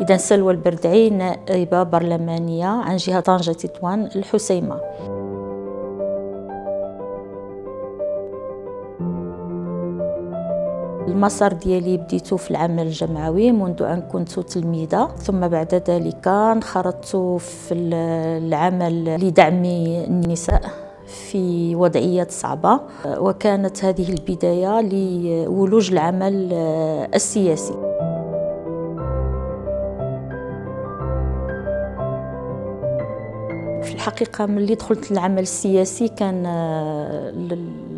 إذا سلوى البردعي نائبة برلمانية عن جهة طنجة تطوان الحسيمة. المسار ديالي بديته في العمل الجمعوي منذ أن كنت تلميذة ثم بعد ذلك انخرطت في العمل لدعم النساء. في وضعيات صعبة. وكانت هذه البداية لولوج العمل السياسي. في الحقيقة ملي دخلت العمل السياسي كان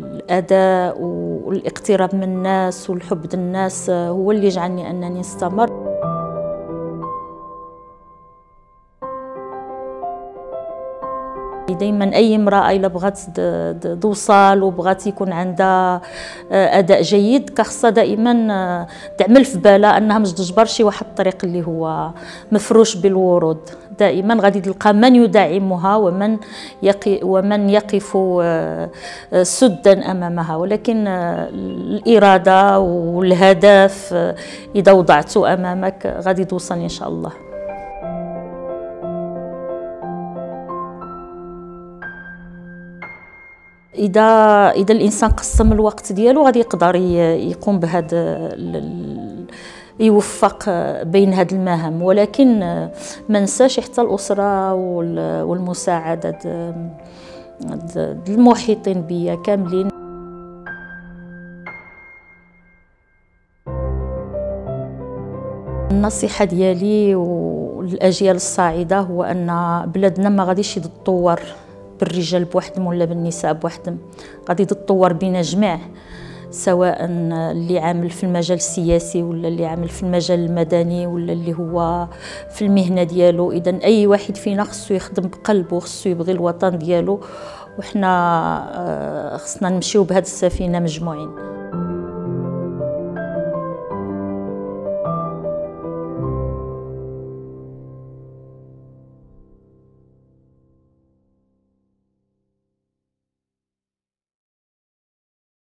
الأداء والاقتراب من الناس والحب الناس هو اللي جعلني أنني نستمر. دائما أي امرأة إلا بغات توصل وبغات يكون عندها آه، أداء جيد كخصها دائما آه، تعمل في بالها أنها مش تجبر شي واحد الطريق اللي هو مفروش بالورود. دائما غادي تلقى من يدعمها ومن يقي ومن يقف آه، سدا أمامها. ولكن الإرادة والهدف إذا وضعته أمامك غادي توصل إن شاء الله. إذا إذا الإنسان قسم الوقت ديالو غادي يقدر يقوم بهذا يوفق بين هاد المهام. ولكن ما نساش حتى الأسرة والمساعدة المحيطين بيا كاملين. النصيحة ديالي والأجيال الصاعدة هو أن بلادنا ما غاديش يتطور بالرجال بوحدهم ولا بالنساء بوحدهم. غادي تتطور بين جميع سواء اللي عامل في المجال السياسي ولا اللي عامل في المجال المدني ولا اللي هو في المهنة ديالو. اذا أي واحد فينا خصو يخدم بقلبه خصو يبغي الوطن ديالو. وحنا آه، خصنا نمشيو بهذه السفينة مجموعين.